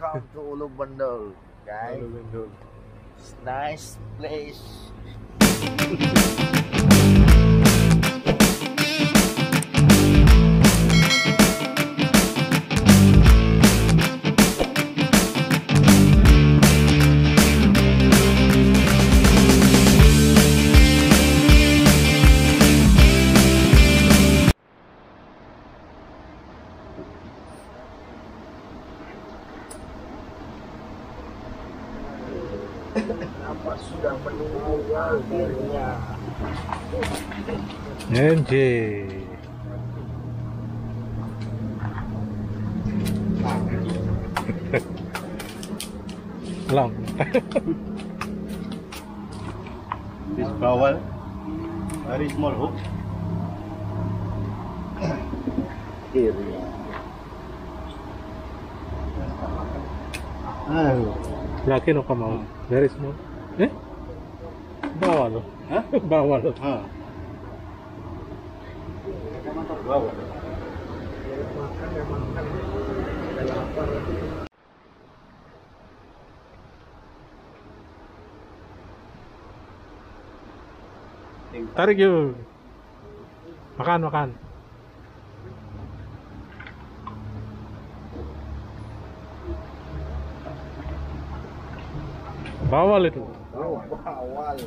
Welcome to Ulu Bendul, guys. It's nice place. Apa sudah menunggu akhirnya? NJ. Long. This trowel, very small hook. Akhirnya. Ah, Laki no kamau. Very small. Eh? Bawa lo. Hah? Bawa lo. ah. Wow. Tarik yuk. Makan, makan. Bawal itu. Oh, awal.